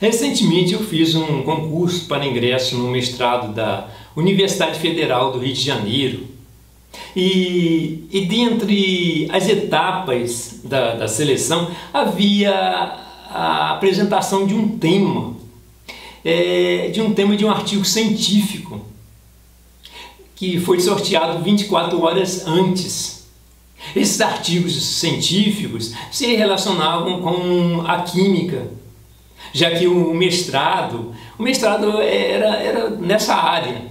Recentemente eu fiz um concurso para ingresso no mestrado da Universidade Federal do Rio de Janeiro. E, e dentre as etapas da, da seleção havia a apresentação de um tema, é, de um tema de um artigo científico, que foi sorteado 24 horas antes. Esses artigos científicos se relacionavam com a química já que o mestrado, o mestrado era, era nessa área.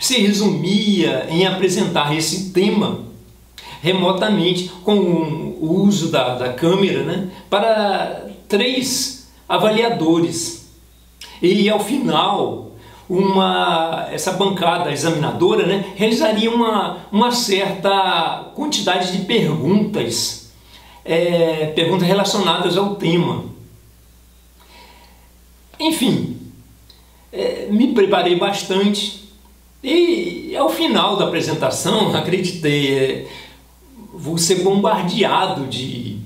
Se resumia em apresentar esse tema remotamente com o uso da, da câmera né, para três avaliadores. E ao final, uma, essa bancada examinadora né, realizaria uma, uma certa quantidade de perguntas, é, perguntas relacionadas ao tema. Enfim, é, me preparei bastante e ao final da apresentação, acreditei, é, vou ser bombardeado de,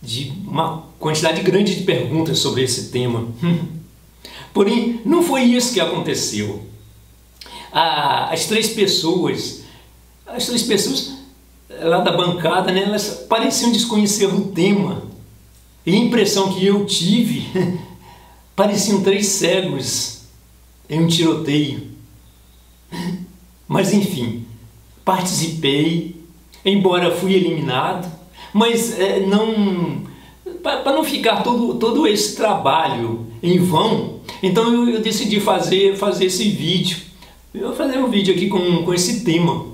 de uma quantidade grande de perguntas sobre esse tema. Porém, não foi isso que aconteceu. as três pessoas, as três pessoas lá da bancada, né, elas pareciam desconhecer o tema. E a impressão que eu tive Pareciam três cegos em um tiroteio. Mas enfim, participei, embora fui eliminado, mas é, não para não ficar todo, todo esse trabalho em vão, então eu, eu, decidi fazer, fazer esse vídeo. Eu vou fazer um vídeo aqui com, com esse tema.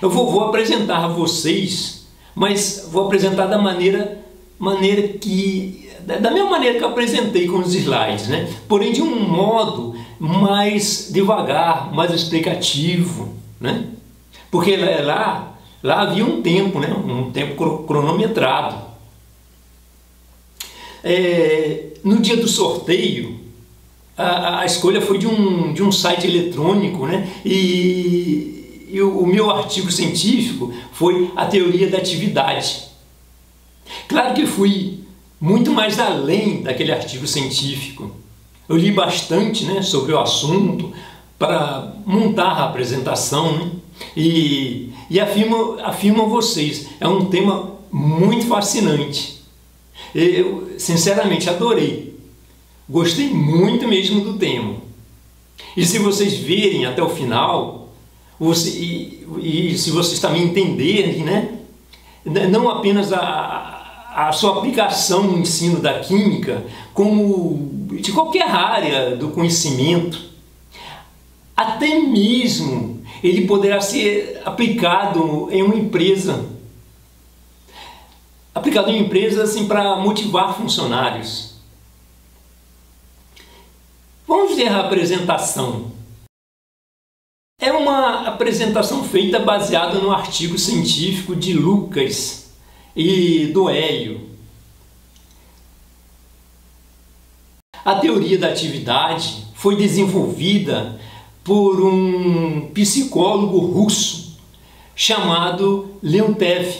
Eu vou, vou apresentar a vocês, mas vou apresentar da maneira, maneira que da mesma maneira que eu apresentei com os slides, né? porém de um modo mais devagar, mais explicativo, né? porque lá, lá havia um tempo, né? um tempo cronometrado. É, no dia do sorteio, a, a, escolha foi de um, de um site eletrônico né? e, e o, o meu artigo científico foi a teoria da atividade. Claro que fui muito mais além daquele artigo científico. Eu li bastante né, sobre o assunto para montar a apresentação né? e, e afirmo, afirmo a vocês, é um tema muito fascinante. Eu, sinceramente, adorei. Gostei muito mesmo do tema. E se vocês verem até o final, você, e, e se vocês também entenderem, né? não apenas a, a sua aplicação no ensino da química, como de qualquer área do conhecimento, até mesmo ele poderá ser aplicado em uma empresa. Aplicado em uma empresa assim para motivar funcionários. Vamos ver a apresentação. É uma apresentação feita baseada no artigo científico de Lucas e do hélio. A teoria da atividade foi desenvolvida por um psicólogo russo chamado Leontev.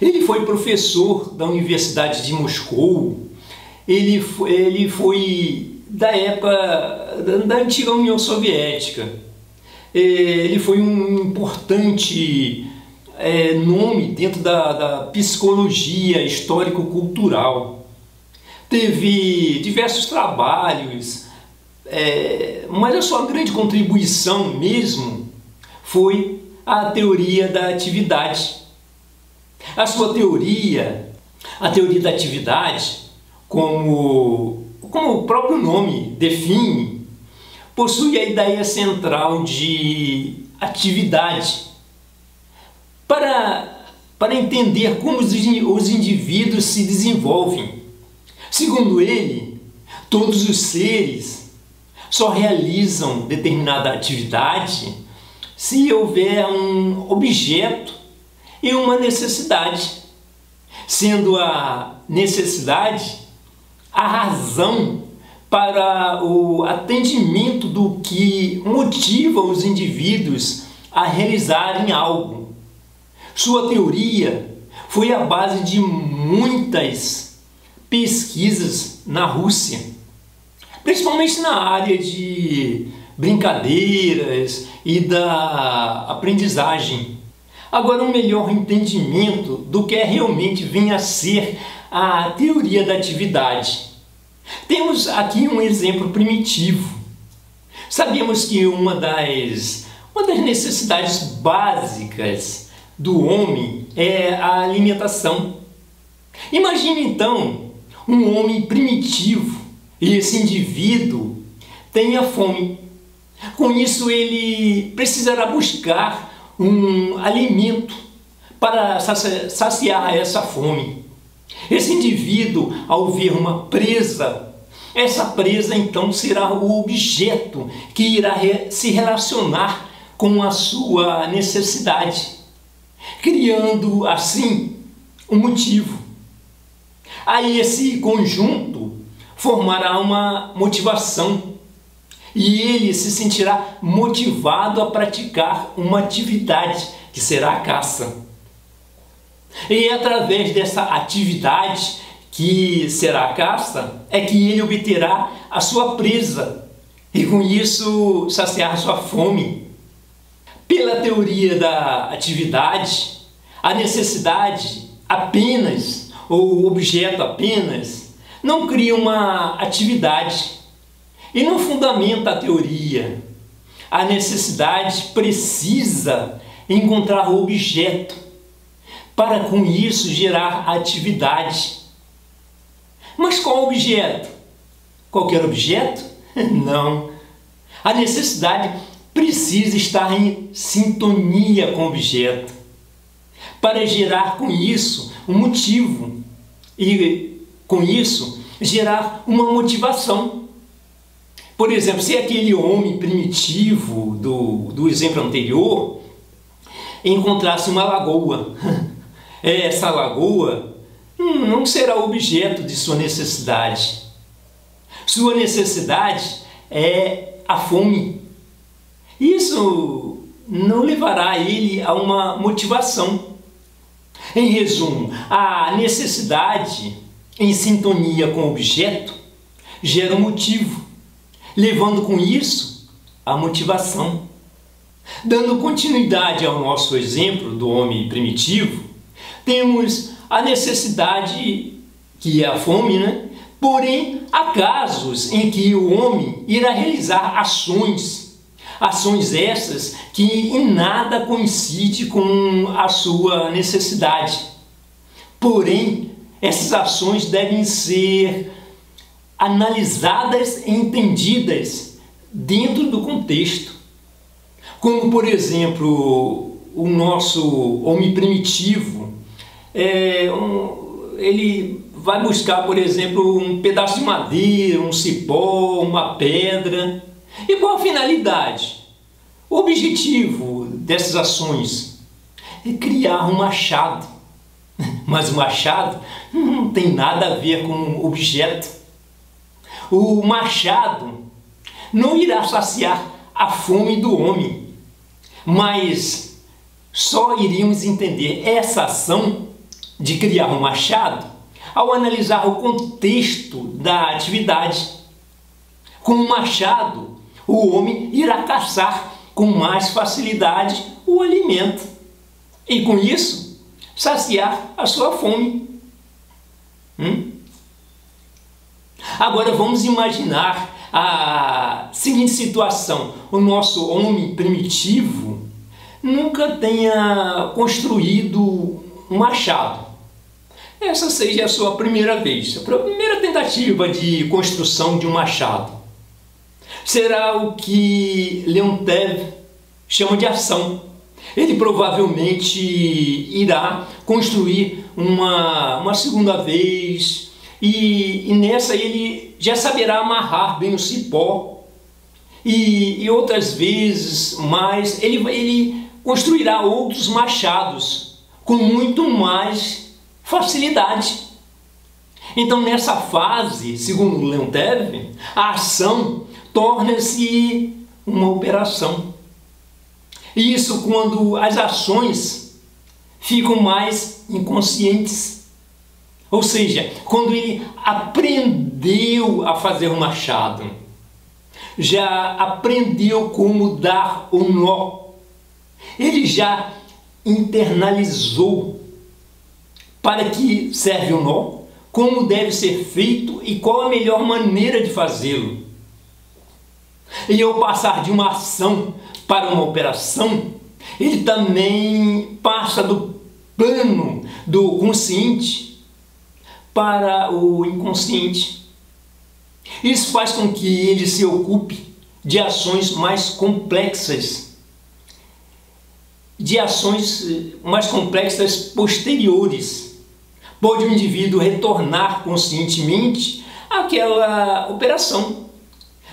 Ele foi professor da Universidade de Moscou, ele foi, ele foi da época da antiga União Soviética. Ele foi um importante é, nome dentro da, da psicologia histórico-cultural. Teve diversos trabalhos, é, mas a sua grande contribuição mesmo foi a teoria da atividade. A sua teoria, a teoria da atividade, como, como o próprio nome define, possui a ideia central de atividade para, para entender como os, os indivíduos se desenvolvem. Segundo ele, todos os seres só realizam determinada atividade se houver um objeto e uma necessidade, sendo a necessidade a razão para o atendimento do que motiva os indivíduos a realizarem algo. Sua teoria foi a base de muitas pesquisas na Rússia, principalmente na área de brincadeiras e da aprendizagem. Agora, um melhor entendimento do que é realmente vem a ser a teoria da atividade. Temos aqui um exemplo primitivo. Sabemos que uma das, uma das necessidades básicas do homem é a alimentação. Imagine então um homem primitivo e esse indivíduo tenha fome. Com isso, ele precisará buscar um alimento para saciar essa fome. Esse indivíduo, ao ver uma presa, essa presa então será o objeto que irá se relacionar com a sua necessidade, criando assim um motivo. Aí esse conjunto formará uma motivação e ele se sentirá motivado a praticar uma atividade que será a caça. E é através dessa atividade que será a caça é que ele obterá a sua presa e com isso saciar sua fome. Pela teoria da atividade, a necessidade apenas ou objeto apenas não cria uma atividade e não fundamenta a teoria. A necessidade precisa encontrar o objeto para com isso gerar atividade. Mas qual objeto? Qualquer objeto? Não. A necessidade precisa estar em sintonia com o objeto para gerar com isso um motivo e com isso gerar uma motivação. Por exemplo, se aquele homem primitivo do, do exemplo anterior encontrasse uma lagoa essa lagoa hum, não será objeto de sua necessidade. Sua necessidade é a fome. Isso não levará ele a uma motivação. Em resumo, a necessidade em sintonia com o objeto gera um motivo, levando com isso a motivação. Dando continuidade ao nosso exemplo do homem primitivo, temos a necessidade, que é a fome, né? Porém, há casos em que o homem irá realizar ações, ações essas que em nada coincidem com a sua necessidade. Porém, essas ações devem ser analisadas e entendidas dentro do contexto. Como, por exemplo, o nosso homem primitivo, é, um, ele vai buscar, por exemplo, um pedaço de madeira, um cipó, uma pedra. E qual a finalidade? O objetivo dessas ações é criar um machado. Mas o machado não tem nada a ver com o objeto. O machado não irá saciar a fome do homem, mas só iríamos entender essa ação de criar um machado ao analisar o contexto da atividade. Com o machado, o homem irá caçar com mais facilidade o alimento e, com isso, saciar a sua fome. Hum? Agora vamos imaginar a seguinte situação: o nosso homem primitivo nunca tenha construído um machado essa seja a sua primeira vez, a primeira tentativa de construção de um machado. Será o que Leontev chama de ação. Ele provavelmente irá construir uma, uma segunda vez e, e nessa ele já saberá amarrar bem o cipó e, e outras vezes mais ele, ele construirá outros machados com muito mais facilidade. Então, nessa fase, segundo Leontev, a ação torna-se uma operação. Isso quando as ações ficam mais inconscientes. Ou seja, quando ele aprendeu a fazer o machado, já aprendeu como dar o nó, ele já internalizou para que serve o nó, como deve ser feito e qual a melhor maneira de fazê-lo. E ao passar de uma ação para uma operação, ele também passa do plano do consciente para o inconsciente. Isso faz com que ele se ocupe de ações mais complexas, de ações eh, mais complexas posteriores. Pode o indivíduo retornar conscientemente àquela operação.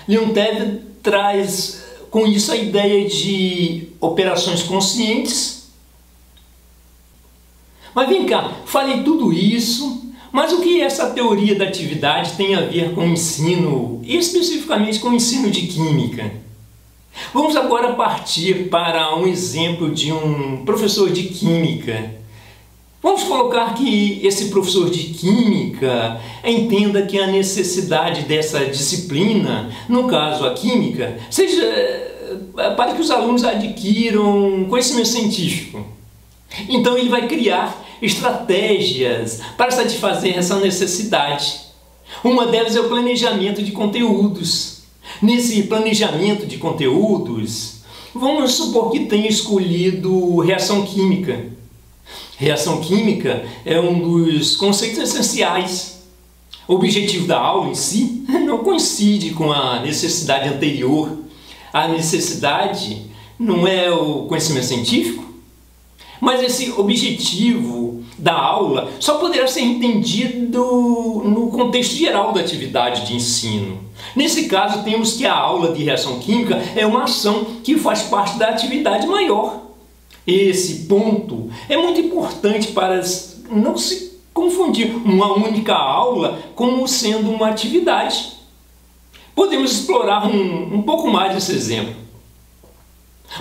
Leon Teve traz com isso a ideia de operações conscientes. Mas vem cá, falei tudo isso mas o que essa teoria da atividade tem a ver com o ensino, especificamente com o ensino de química? Vamos agora partir para um exemplo de um professor de química. Vamos colocar que esse professor de química entenda que a necessidade dessa disciplina, no caso a química, seja eh, para que os alunos adquiram conhecimento científico. Então ele vai criar estratégias para satisfazer essa necessidade. Uma delas é o planejamento de conteúdos. Nesse planejamento de conteúdos, vamos supor que tenha escolhido reação química. Reação química é um dos conceitos essenciais. O objetivo da aula em si não coincide com a necessidade anterior. A necessidade não é o conhecimento científico, mas esse objetivo da aula só poderá ser entendido no contexto geral da atividade de ensino. Nesse caso, temos que a aula de reação química é uma ação que faz parte da atividade maior. Esse ponto é muito importante para não se confundir uma única aula como sendo uma atividade. Podemos explorar um, um pouco mais esse exemplo.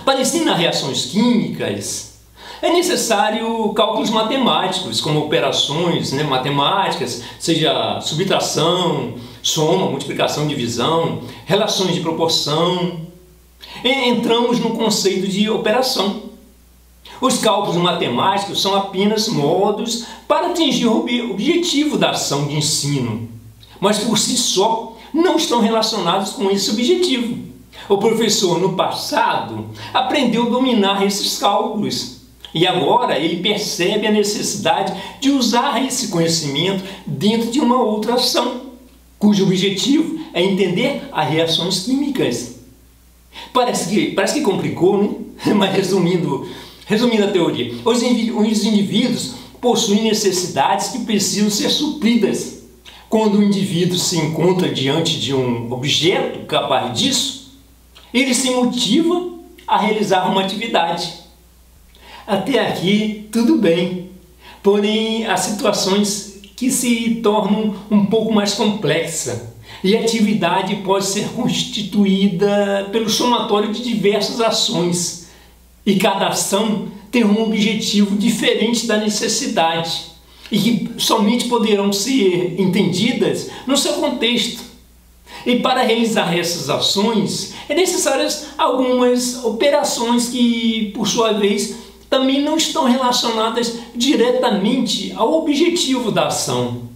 Para ensinar reações químicas, é necessário cálculos matemáticos, como operações né, matemáticas, seja subtração, soma, multiplicação, divisão, relações de proporção. Entramos no conceito de operação. Os cálculos matemáticos são apenas modos para atingir o objetivo da ação de ensino, mas por si só não estão relacionados com esse objetivo. O professor, no passado, aprendeu a dominar esses cálculos e agora ele percebe a necessidade de usar esse conhecimento dentro de uma outra ação, cujo objetivo é entender as reações químicas. Parece que, parece que complicou, né? Mas resumindo, resumindo a teoria, os, os indivíduos possuem necessidades que precisam ser supridas. Quando o indivíduo se encontra diante de um objeto capaz disso, ele se motiva a realizar uma atividade. Até aqui tudo bem, porém há situações que se tornam um pouco mais complexas e a atividade pode ser constituída pelo somatório de diversas ações e cada ação tem um objetivo diferente da necessidade e que somente poderão ser entendidas no seu contexto. E para realizar essas ações é necessárias algumas operações que, por sua vez, também não estão relacionadas diretamente ao objetivo da ação.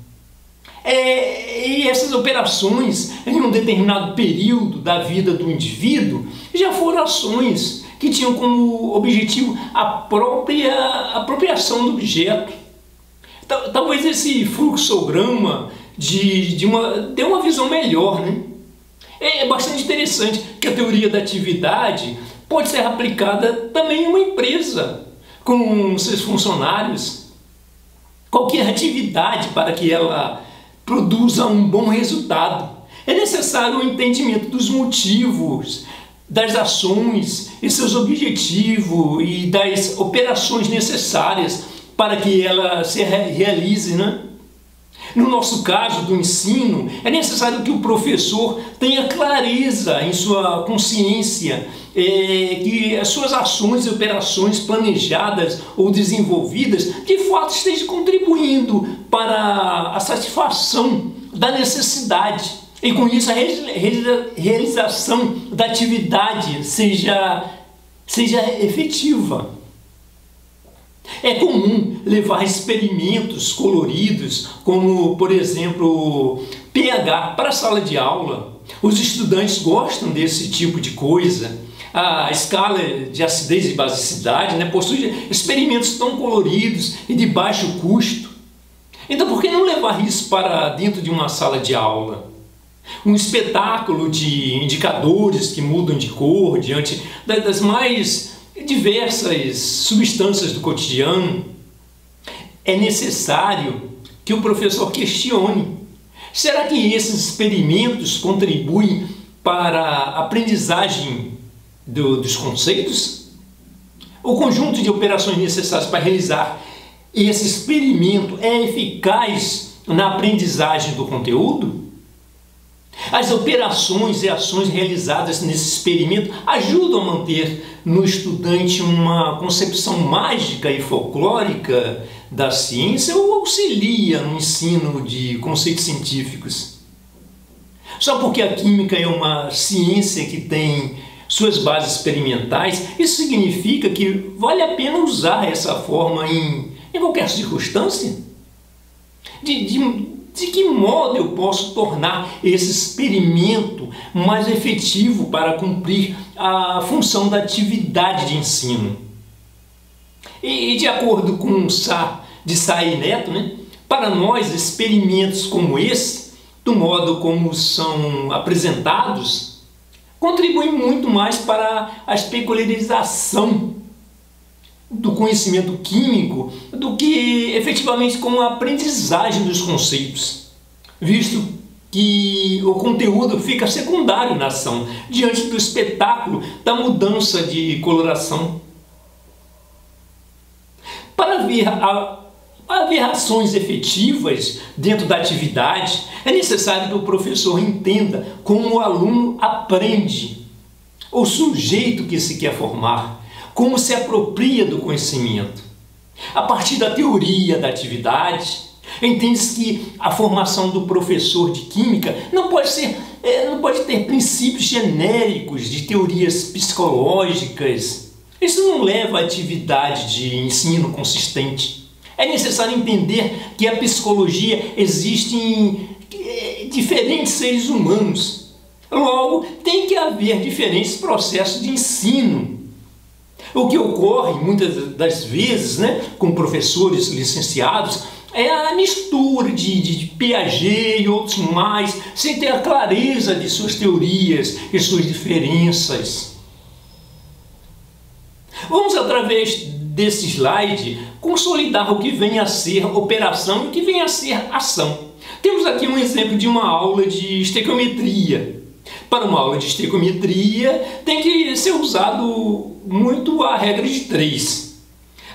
É, e essas operações, em um determinado período da vida do indivíduo, já foram ações que tinham como objetivo a própria apropriação do objeto. Talvez esse fluxograma de, de uma, dê uma visão melhor. Né? É bastante interessante que a teoria da atividade pode ser aplicada também em uma empresa, com seus funcionários. Qualquer atividade para que ela produza um bom resultado. É necessário o entendimento dos motivos, das ações e seus objetivos e das operações necessárias para que ela se realize, né? No nosso caso do ensino, é necessário que o professor tenha clareza em sua consciência é, que as suas ações e operações planejadas ou desenvolvidas de fato estejam contribuindo para a satisfação da necessidade e com isso a realização da atividade seja, seja efetiva. É comum levar experimentos coloridos, como por exemplo pH, para a sala de aula. Os estudantes gostam desse tipo de coisa. A escala de acidez e basicidade né, possui experimentos tão coloridos e de baixo custo. Então, por que não levar isso para dentro de uma sala de aula? Um espetáculo de indicadores que mudam de cor diante das mais diversas substâncias do cotidiano. É necessário que o professor questione: será que esses experimentos contribuem para a aprendizagem do, dos conceitos? O conjunto de operações necessárias para realizar esse experimento é eficaz na aprendizagem do conteúdo? As operações e ações realizadas nesse experimento ajudam a manter no estudante uma concepção mágica e folclórica da ciência ou auxilia no ensino de conceitos científicos? Só porque a química é uma ciência que tem suas bases experimentais, isso significa que vale a pena usar essa forma em em qualquer circunstância? De, de, de que modo eu posso tornar esse experimento mais efetivo para cumprir a função da atividade de ensino? E, de acordo com o Sá de e Neto, né, para nós, experimentos como esse, do modo como são apresentados, contribuem muito mais para a peculiarização do conhecimento químico do que efetivamente com a aprendizagem dos conceitos, visto que o conteúdo fica secundário na ação, diante do espetáculo da mudança de coloração. Para ver a haver ações efetivas dentro da atividade, é necessário que o professor entenda como o aluno aprende, o sujeito que se quer formar, como se apropria do conhecimento. A partir da teoria da atividade, entende-se que a formação do professor de química não pode ser, é, não pode ter princípios genéricos de teorias psicológicas. Isso não leva à atividade de ensino consistente. É necessário entender que a psicologia existe em é, diferentes seres humanos. Logo, tem que haver diferentes processos de ensino o que ocorre muitas das vezes né, com professores licenciados é a mistura de, de Piaget e outros mais, sem ter a clareza de suas teorias e suas diferenças. Vamos, através desse slide, consolidar o que vem a ser operação e o que vem a ser ação. Temos aqui um exemplo de uma aula de estequiometria. Para uma aula de estequiometria tem que ser usado muito a regra de três.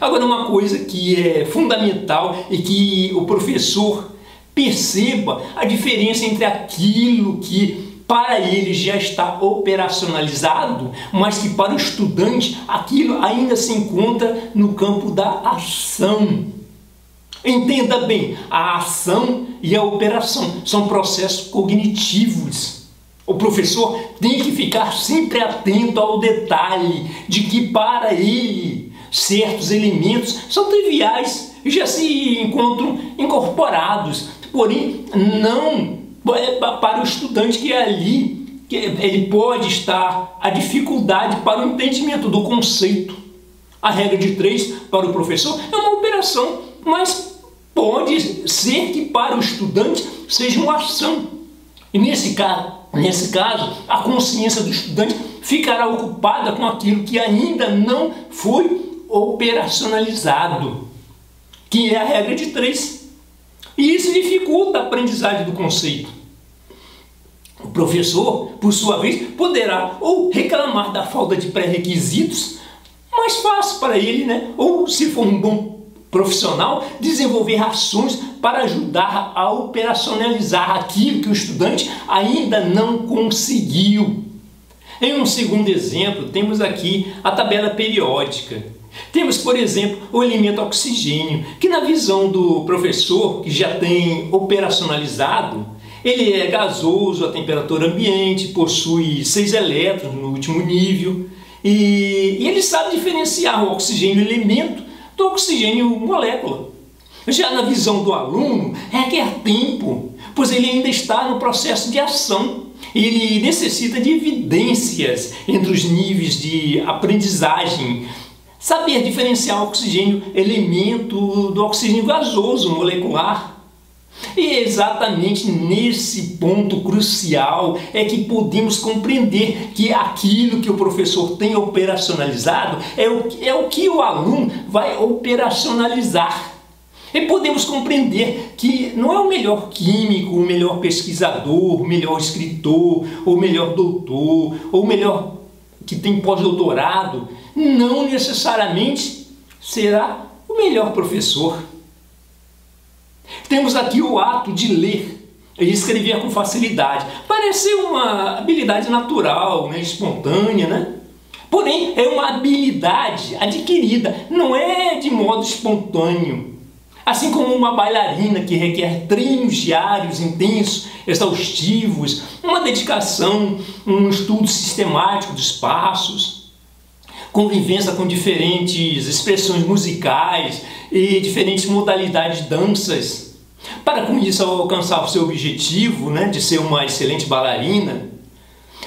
Agora, uma coisa que é fundamental e que o professor perceba a diferença entre aquilo que para ele já está operacionalizado, mas que para o estudante aquilo ainda se encontra no campo da ação. Entenda bem, a ação e a operação são processos cognitivos o professor tem que ficar sempre atento ao detalhe de que para ele certos elementos são triviais e já se encontram incorporados, porém não para o estudante que é ali que ele pode estar a dificuldade para o entendimento do conceito. A regra de três para o professor é uma operação, mas pode ser que para o estudante seja uma ação. E nesse caso, Nesse caso, a consciência do estudante ficará ocupada com aquilo que ainda não foi operacionalizado, que é a regra de três. E isso dificulta a aprendizagem do conceito. O professor, por sua vez, poderá ou reclamar da falta de pré-requisitos, mais fácil para ele, né? ou se for um bom profissional desenvolver ações para ajudar a operacionalizar aquilo que o estudante ainda não conseguiu. Em um segundo exemplo, temos aqui a tabela periódica. Temos, por exemplo, o elemento oxigênio, que na visão do professor, que já tem operacionalizado, ele é gasoso a temperatura ambiente, possui seis elétrons no último nível, e, e ele sabe diferenciar o oxigênio elemento do oxigênio molécula. Já na visão do aluno, requer tempo, pois ele ainda está no processo de ação. Ele necessita de evidências entre os níveis de aprendizagem, saber diferenciar o oxigênio elemento do oxigênio gasoso molecular. E é exatamente nesse ponto crucial é que podemos compreender que aquilo que o professor tem operacionalizado é o, é o que o aluno vai operacionalizar. E podemos compreender que não é o melhor químico, o melhor pesquisador, o melhor escritor, ou o melhor doutor, ou o melhor que tem pós-doutorado, não necessariamente será o melhor professor. Temos aqui o ato de ler e escrever com facilidade. Parece uma habilidade natural, né, espontânea, né? Porém, é uma habilidade adquirida, não é de modo espontâneo. Assim como uma bailarina que requer treinos diários, intensos, exaustivos, uma dedicação, um estudo sistemático dos passos, convivência com diferentes expressões musicais e diferentes modalidades de danças, para com isso alcançar o seu objetivo né, de ser uma excelente bailarina.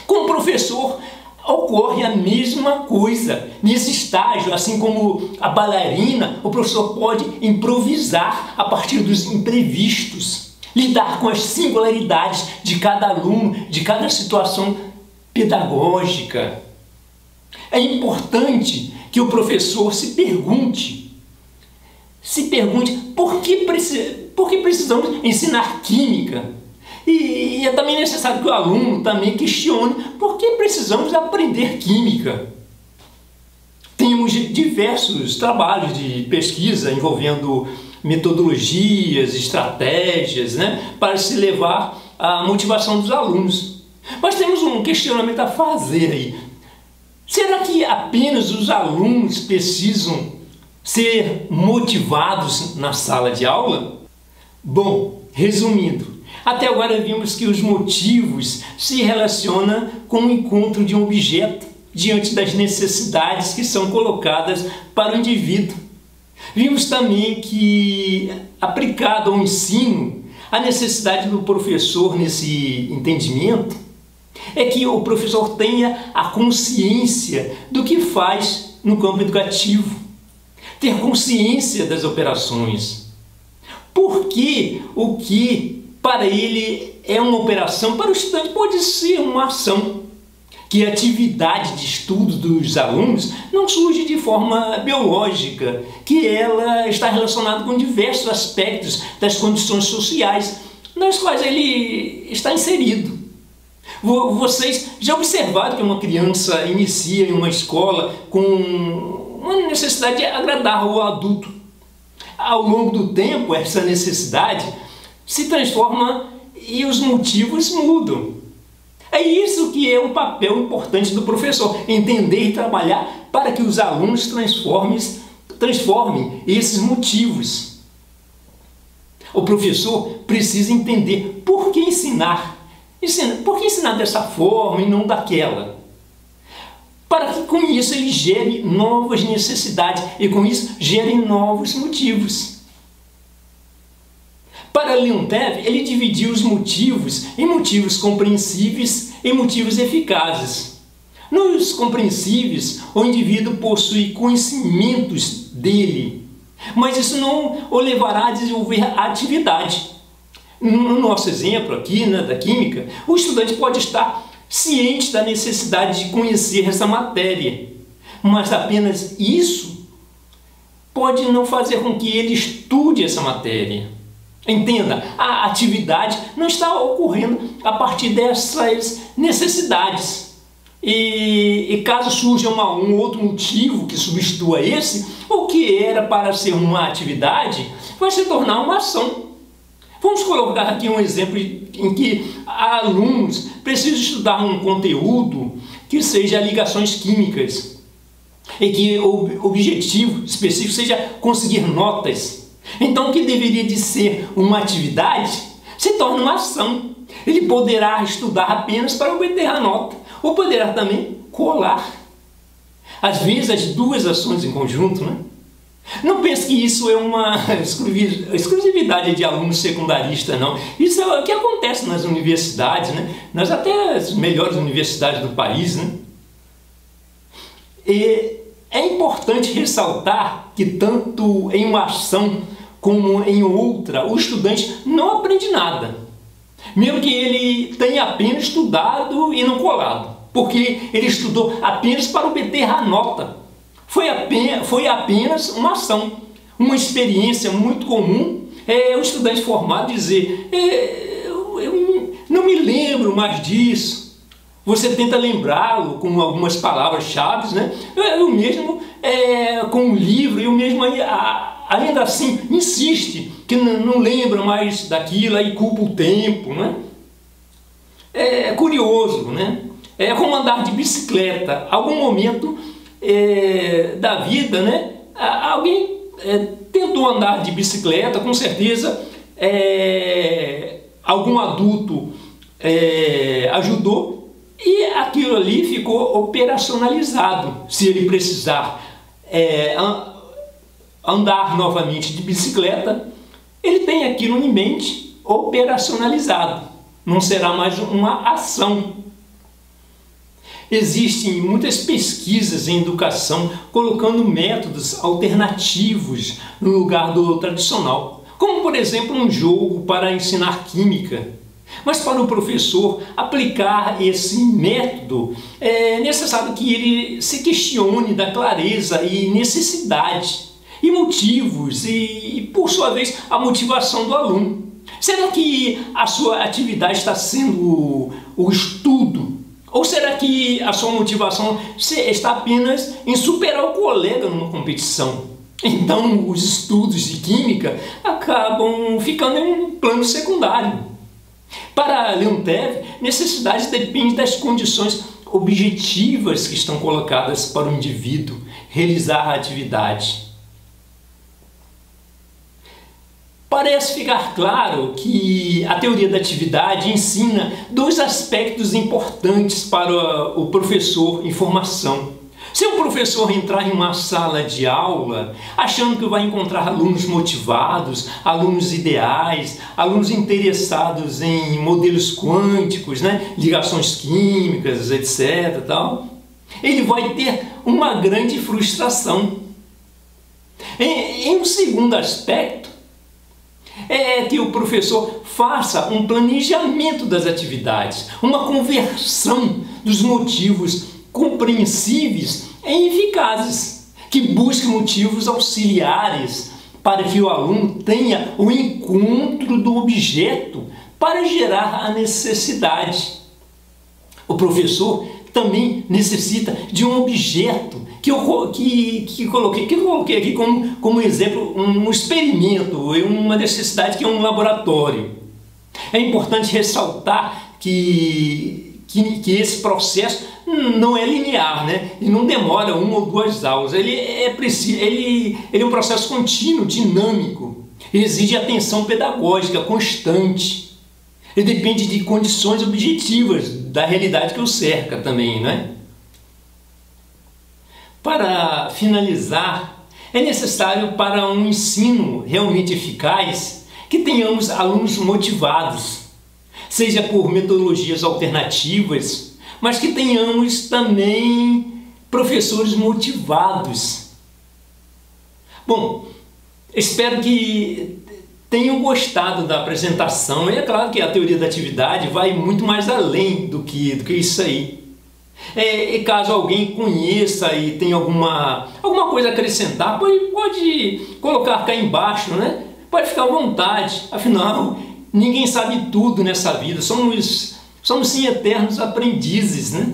Como professor, ocorre a mesma coisa. Nesse estágio, assim como a bailarina, o professor pode improvisar a partir dos imprevistos, lidar com as singularidades de cada aluno, de cada situação pedagógica. É importante que o professor se pergunte, se pergunte por que, por que precisamos ensinar química? E, e é também necessário que o aluno também questione por que precisamos aprender química. Temos diversos trabalhos de pesquisa envolvendo metodologias, estratégias, né, para se levar à motivação dos alunos. Mas temos um questionamento a fazer aí. Será que apenas os alunos precisam ser motivados na sala de aula? Bom, resumindo, até agora vimos que os motivos se relacionam com o encontro de um objeto diante das necessidades que são colocadas para o indivíduo. Vimos também que, aplicado ao ensino, a necessidade do professor nesse entendimento é que o professor tenha a consciência do que faz no campo educativo, ter consciência das operações. Porque o que para ele é uma operação, para o estudante pode ser uma ação. Que a atividade de estudo dos alunos não surge de forma biológica, que ela está relacionada com diversos aspectos das condições sociais nas quais ele está inserido. Vocês já observaram que uma criança inicia em uma escola com uma necessidade de agradar o adulto. Ao longo do tempo, essa necessidade se transforma e os motivos mudam. É isso que é um papel importante do professor, entender e trabalhar para que os alunos transformem, transformem esses motivos. O professor precisa entender por que ensinar. Por que ensinar dessa forma e não daquela? Para que com isso ele gere novas necessidades e com isso gere novos motivos. Para Leontev, ele dividiu os motivos em motivos compreensíveis e motivos eficazes. Nos compreensíveis, o indivíduo possui conhecimentos dele, mas isso não o levará a desenvolver atividade. No nosso exemplo aqui né, da química, o estudante pode estar ciente da necessidade de conhecer essa matéria, mas apenas isso pode não fazer com que ele estude essa matéria. Entenda, a atividade não está ocorrendo a partir dessas necessidades. E, e caso surja uma, um outro motivo que substitua esse, o que era para ser uma atividade vai se tornar uma ação. Vamos colocar aqui um exemplo em que alunos precisam estudar um conteúdo que seja ligações químicas. e que o objetivo específico seja conseguir notas. Então, o que deveria de ser uma atividade se torna uma ação. Ele poderá estudar apenas para obter a nota, ou poderá também colar. Às vezes, as duas ações em conjunto, né? Não pense que isso é uma exclusividade de alunos secundaristas, não. Isso é o que acontece nas universidades, né? nas até as melhores universidades do país. Né? E é importante ressaltar que tanto em uma ação como em outra, o estudante não aprende nada, mesmo que ele tenha apenas estudado e não colado, porque ele estudou apenas para obter a nota. Foi apenas, foi apenas uma ação, uma experiência muito comum. É o estudante formado dizer: é, eu, eu não me lembro mais disso. Você tenta lembrá-lo com algumas palavras-chave, né? Eu, eu mesmo, é, com o livro, eu mesmo ainda assim insiste que não, lembra mais daquilo e culpa o tempo, né? É curioso, né? É como andar de bicicleta. Algum momento é, da vida, né? Alguém é, tentou andar de bicicleta, com certeza é, algum adulto é, ajudou e aquilo ali ficou operacionalizado. Se ele precisar é, andar novamente de bicicleta, ele tem aquilo em mente operacionalizado. Não será mais uma ação Existem muitas pesquisas em educação colocando métodos alternativos no lugar do tradicional, como por exemplo um jogo para ensinar química. Mas para o professor aplicar esse método, é necessário que ele se questione da clareza e necessidade e motivos e, por sua vez, a motivação do aluno. Será que a sua atividade está sendo o estudo ou será que a sua motivação está apenas em superar o colega numa competição? Então, os estudos de química acabam ficando em um plano secundário. Para Leontev, necessidade depende das condições objetivas que estão colocadas para o indivíduo realizar a atividade. Parece ficar claro que a teoria da atividade ensina dois aspectos importantes para o professor em formação. Se um professor entrar em uma sala de aula achando que vai encontrar alunos motivados, alunos ideais, alunos interessados em modelos quânticos, né, ligações químicas, etc, tal, ele vai ter uma grande frustração. Em, em um segundo aspecto, é que o professor faça um planejamento das atividades, uma conversão dos motivos compreensíveis em eficazes, que busque motivos auxiliares para que o aluno tenha o encontro do objeto para gerar a necessidade. O professor também necessita de um objeto que eu que, que coloquei, que coloquei aqui como, como exemplo um experimento, uma necessidade que é um laboratório. É importante ressaltar que, que, que esse processo não é linear, né? E não demora uma ou duas aulas. Ele é preciso, ele, ele é um processo contínuo, dinâmico. Exige atenção pedagógica constante. Ele depende de condições objetivas da realidade que o cerca também, né? Para finalizar, é necessário para um ensino realmente eficaz que tenhamos alunos motivados, seja por metodologias alternativas, mas que tenhamos também professores motivados. Bom, espero que tenham gostado da apresentação. E é claro que a teoria da atividade vai muito mais além do que, do que isso aí. É, e caso alguém conheça e tenha alguma, alguma coisa a acrescentar, pode, pode colocar cá embaixo, né? Pode ficar à vontade, afinal, ninguém sabe tudo nessa vida, somos, somos sim eternos aprendizes, né?